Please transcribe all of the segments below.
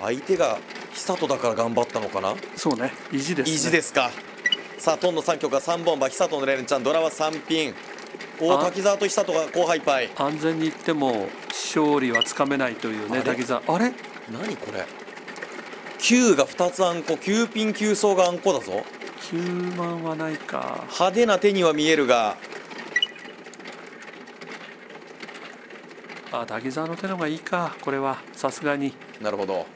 相手が久人だから頑張ったのかな？そうね。意地です、ね、意地ですか。さあトンの3曲が3本馬久人のレンちゃんドラは3ピンおあ。滝沢と久人が後輩パイ安全にいっても勝利はつかめないというねあれ？滝沢。あれ？何これ？9が2つあんこ9ピン9層があんこだぞ。9万はないか。派手な手には見えるが。あ滝沢の手の方がいいかこれは。さすがに。なるほど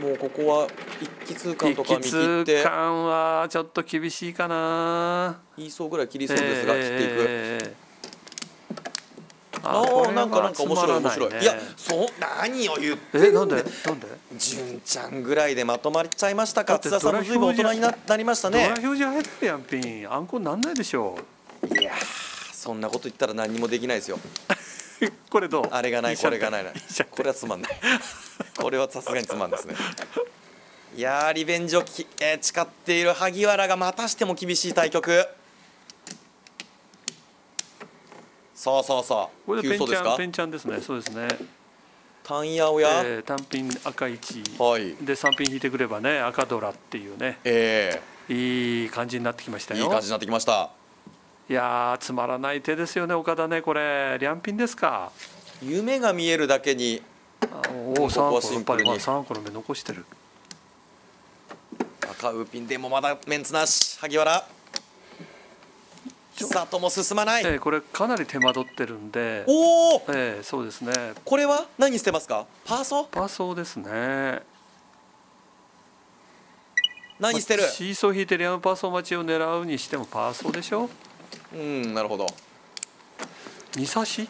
もうここは一気通貫一とか見気切って。通貫はちょっと厳しいかな。言いそうぐらい切りそうですが、切っていくえーああなんかなんか面白い面白い、ねいやそう何を言ってえなんで？なんで？純ちゃんぐらいでまとまっちゃいましたか。津田さんも随分大人にななりましたね。ドラ表示入ってるやん。ピンあんこになんないでしょ。いやーそんなこと言ったら何にもできないですよ。う これどう？あれがないこれがないな。これはつまんない。これはさすがにつまんですね。いやーリベンジをき、えー誓っている萩原がまたしても厳しい対局。さあさあさあこれでペン急走ですか？ちゃんペンちゃんですね。そうですね、タンヤオヤ、えー単品赤一はい。で3品引いてくればね赤ドラっていうね。えいい感じになってきましたよ。えいい感じになってきましたいやーつまらない手ですよね岡田ねこれ。両品ですか？夢が見えるだけにあおおここは3個やっぱりまあ3個の目残してる。赤ウーピンでもまだメンツなし萩原。久人も進まない、えーこれかなり手間取ってるんで。おおえーそうですね。これは？何してますか？パーソパーソーですね。何してる？シーソー引いてリアムパーソー待ちを狙うにしてもパーソーでしょうんなるほど。2差し？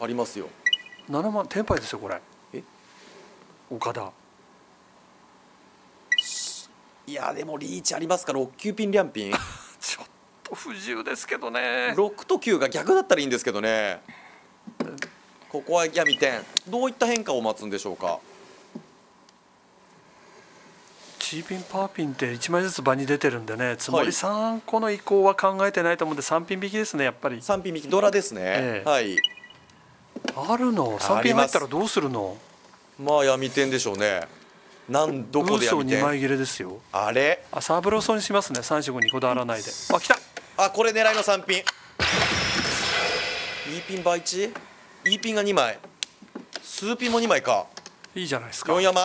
ありますよ。7万テンパイですよこれ。え？岡田。いやでもリーチありますか？ら6級ピンリャンピン。ちょっと不自由ですけどね。6と9が逆だったらいいんですけどね。ここは闇点どういった変化を待つんでしょうか？チーピンパーピンって1枚ずつ場に出てるんでねつまり3個の移行は考えてないと思うんで3品引きですねやっぱり。3ピン引きドラですね、ええ。はい。あるの？3あります。品入ったらどうするの？まあ闇点でしょうね。なんどこで嘘2闇点枚切れですよ。あれ？あサーブローソンにしますね3色にこだわらないで。あ来たあこれ狙いの3ピン E ピン倍1 E ピンが2枚。数ピンも2枚か。いいじゃないですか。4山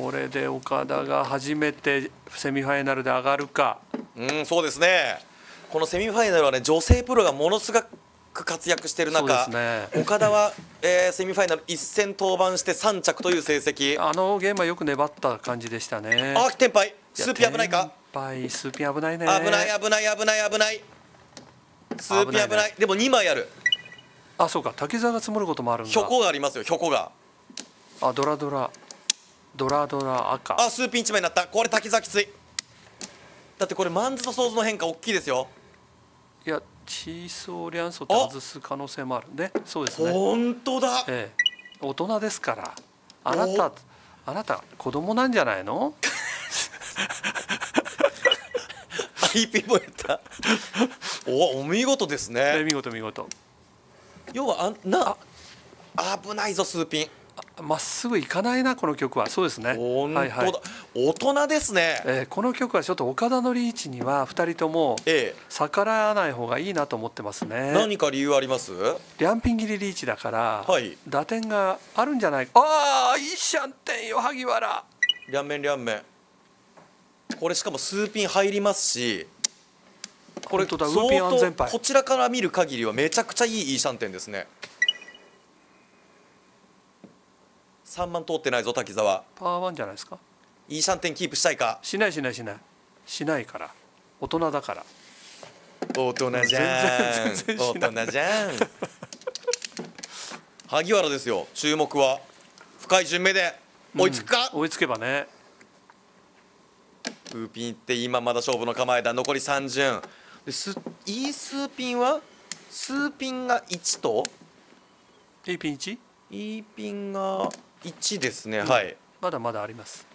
これで岡田が初めてセミファイナルで上がるか。うんそうですね。このセミファイナルはね女性プロがものすごく活躍している中、ね。岡田は、えーセミファイナル1戦登板して3着という成績。あのゲームはよく粘った感じでしたね。あテンパイスーピン危ないか？テンパイスーピン危ないね。危ない危ない危ない危ない。スーピン危ないね。でも2枚ある。あそうか。滝沢が積もることもあるんだ。ひょこがありますよひょこが。あドラドラドラドラ赤。あスーピン1枚になった。これ滝沢きついだってこれマンズとソーズの変化大きいですよ。いやチーソーリャンソって外す可能性もある。ねそうですね。本当だ。ええ。大人ですから。あなたあなた子供なんじゃないの？IP もやった。おお見事ですね。ええ見事見事。要はあんな危ないぞスーピン。あまっすぐ行かないなこの曲は。そうですね。本当だ、はいはい。大人ですね。えーこの曲はちょっと岡田のリーチには2人ともえ逆らわない方がいいなと思ってますえね。何か理由あります？リャンピン切りリーチだから、はい。打点があるんじゃない？かああいいシャンテンよ萩原両面両面これしかも数ピン入りますしこれ本当こちらから見る限りはめちゃくちゃいいいいシャンテンですね3万通ってないぞ滝沢。パワーワンじゃないですか？いいシャンテンキープしたいか？しないしないしない。しないから。大人だから。大人じゃん。全然大人じゃん。萩原ですよ。注目は。深い順目で。追いつくか、追いつけばね。ウーピンって今まだ勝負の構えだ。残り3順ですいい数ピンは？数ピンが1と？A ピン 1? いいピンが1ですね、はい。まだまだあります。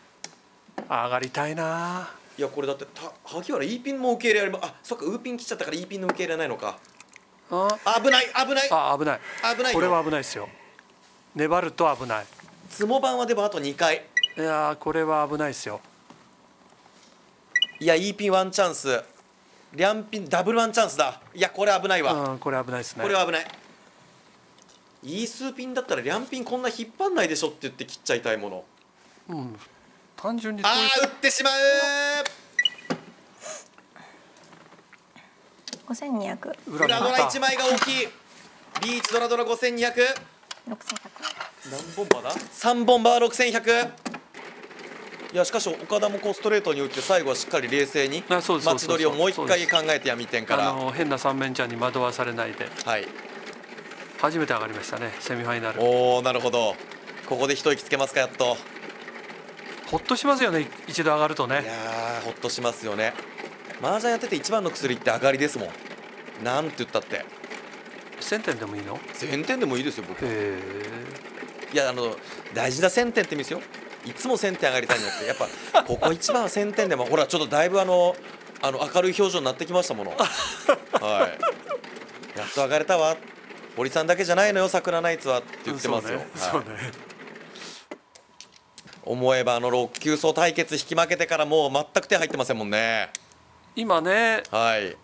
上がりたいな。いやこれだってた萩原 E ピンも受け入れられまあそっかウーピン来ちゃったから E ピンの受け入れないのか。あ？危ない危ない。あ危ない。危ないよこれは危ないですよ。粘ると危ない。つも版はでもあと2回。いやーこれは危ないですよ。いや E ピンワンチャンス。リャンピンダブルワンチャンスだ。いやこれ危ないわ、うんこれ危ないですね。これは危ないイースーピンだったらリャンピンこんな引っ張んないでしょって言って切っちゃいたいもの。うん。単純にあこういう。ー打ってしまう五千二百。裏裏ドラのま1枚が大きい。リーチドラドラ5200六千百。何本馬だ？3本馬は6100いやしかし岡田もこうストレートに打って最後はしっかり冷静にあそうですそうです待ち取りをもう一回考えて闇点から。あの変な三面ちゃんに惑わされないで。はい初めて上がりましたねセミファイナル。おおなるほど。ここで一息つけますかやっと。ほっとしますよね一度上がるといねやーほっとしますよね。麻雀やってて一番の薬って上がりですもん。なんて言ったって。1000点でもいいの？1000点でもいいですよ僕。へえいやあの大事な1000点って意味ですよ。いつも1000点上がりたいのって。やっぱここ一番は1000点でもほらちょっとだいぶあのあの明るい表情になってきましたもの。はい。やっと上がれたわ堀さんだけじゃないのよ桜ナイツはって言ってますよ、ね思えばあの6級層対決引き負けてからもう全く手入ってませんもんね。今ねはい。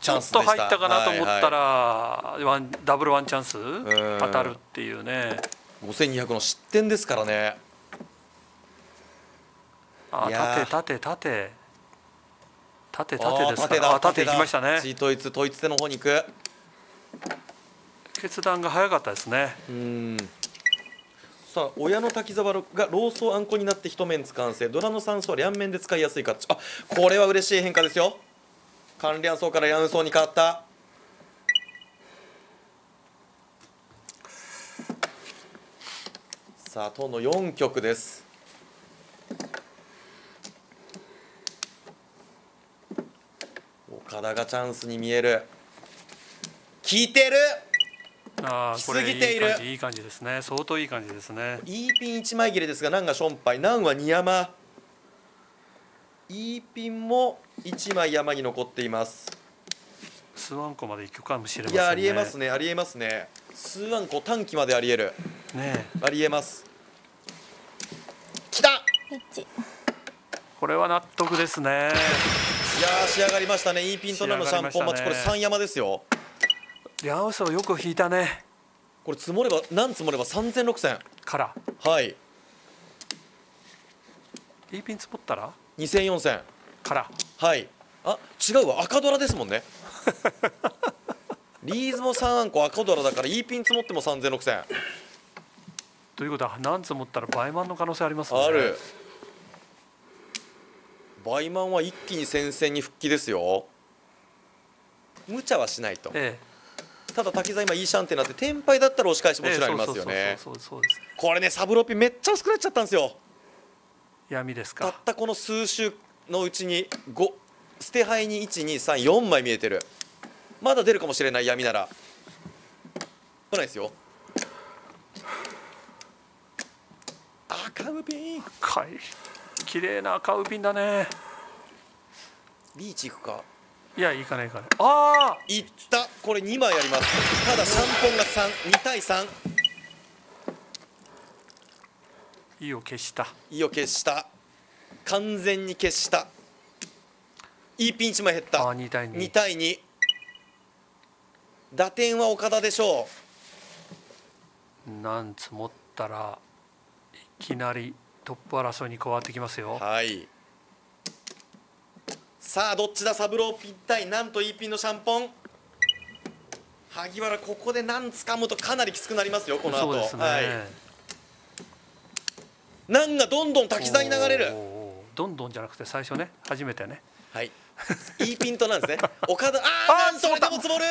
ちょっと入ったかなと思ったら、はいワンダブルワンチャンスん。当たるっていうね。5200の失点ですからね。あ縦縦縦縦縦ですか。縦だ縦行きましたね。G 統一統一手の方に行く決断が早かったですね。うん。さあ親の滝沢がローソーあんこになって一面つ完成ドラの酸素は両面で使いやすいか。あこれは嬉しい変化ですよ。関連層からヤン層に変わった。さあとの4曲です。岡田がチャンスに見える。効いてる。あーこれいいすぎている。感じいい感じですね。相当いい感じですね。E ピン1枚切れですがナンがションパイナンは2山。E ピンも1枚山に残っています。スワンコまで行くかもしれまいせんね。やありえますね。ありえますね。数ワンコ短期までありえる。ねありえます。きた。これは納得ですね。やー仕上がりましたね。E ピンとナンのシャンポン待ちこれ仕上がりましたね。3山ですよリャンウソよく引いたね。これ積もれば何積もれば？30006000から。はい。いいピン積もったら？20004000から。はい。あ違うわ。赤ドラですもんね。リーズも3アンコ赤ドラだから E ピン積もっても30006000ということは何積もったら倍満の可能性ありますね。ある。バイマンは一気に戦線に復帰ですよ。無茶はしないと。えただ滝沢今いいシャンってなって天敗だったら押し返しえもちろんありますよね。これねサブロピめっちゃ薄くなっちゃったんですよ。闇ですか？たったこの数週のうちに5捨て牌に1234枚見えてる。まだ出るかもしれない闇なら。来ないですよ。赤ウピン。かい。綺麗な赤ウピンだね。リーチいくかいや行かない行かない。ああいった。これ2枚あります。ただシャンポンが32対3意を消した。意を消した。完全に消した。いいピンチ枚減った。あー2対2 2対2打点は岡田でしょなん積もったらいきなりトップ争いに加わってきますよ。うはいさあどっちだ？サブローピン対なんといいピンのシャンポン萩原ここでなん掴むとかなりきつくなりますよこの後そうですね、はいなんがどんどん滝沢に流れるどんどんじゃなくて最初ね初めてねはい。いいピントなんですね。岡田、あああ、ーなんそれでも積もる。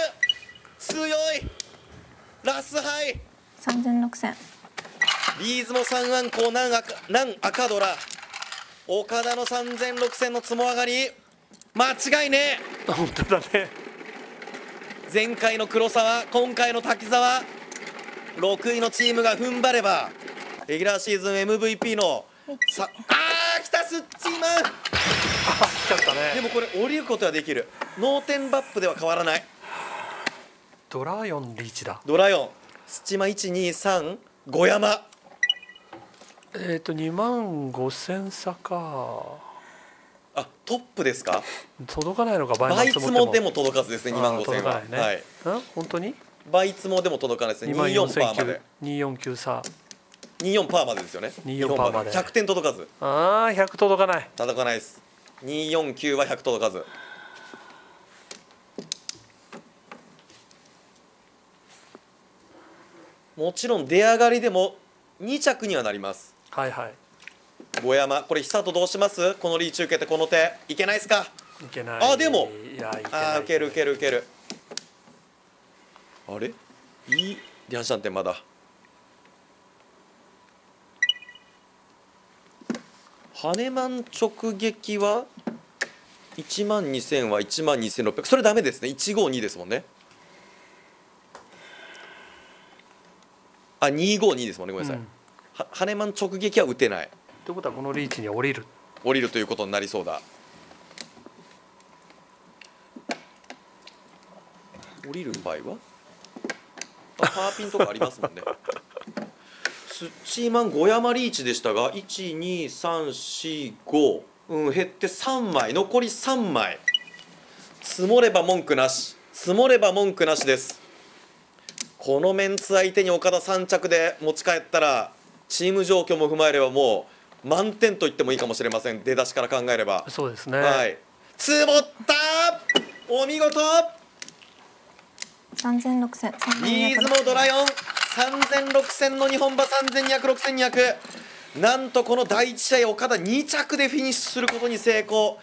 強い。ラスハイ。三千六千。リーズも三アンコ、なん赤、なん赤ドラ。岡田の三千六千の積も上がり。間違いね本当だねえ。前回の黒沢、今回の滝沢。6位のチームが踏ん張れば。レギュラーシーズン MVP の。さ、ああ、来たスッチーマン。あ来ちゃったねでもこれ降りることはできる。脳天バップでは変わらない。ドライオンリーチだドラヨンスチマ1235五山えっ、と2万5千差かあトップですか？届かないのか倍倍率積もでも届かずですね2万5千は。ね、はい。うん？本当に？倍積もでも届かないですね。2万24パーま4で249差24パーまでですよね。24パーまで。100点届かず。ああ100届かない。届かないです。249は100届かず。もちろん出上がりでも2着にはなります。はいはい五山これ久とどうします？このリーチ受けてこの手。いけないですか？いけない。あでも。いやいけあー受ける受ける受ける。あれ？いいリハシャンテンまだ。ハネマン直撃は？1万2000は1万2600それダメですね。152ですもんね。あ252ですもんね。ごめんなさい、うん。はハネマン直撃は打てないということはこのリーチに降りる。降りるということになりそうだ。降りる場合は？パーピンとかありますもんね。スッチーマン5山リーチでしたが12345うん減って3枚。残り3枚。積もれば文句なし。積もれば文句なしです。このメンツ相手に岡田3着で持ち帰ったらチーム状況も踏まえればもう満点と言ってもいいかもしれません。出だしから考えれば。そうですね、はい。積もった！お見事！三千六千三新千相撲ドラ4 3000、6000の日本馬3200、6200なんとこの第1試合岡田2着でフィニッシュすることに成功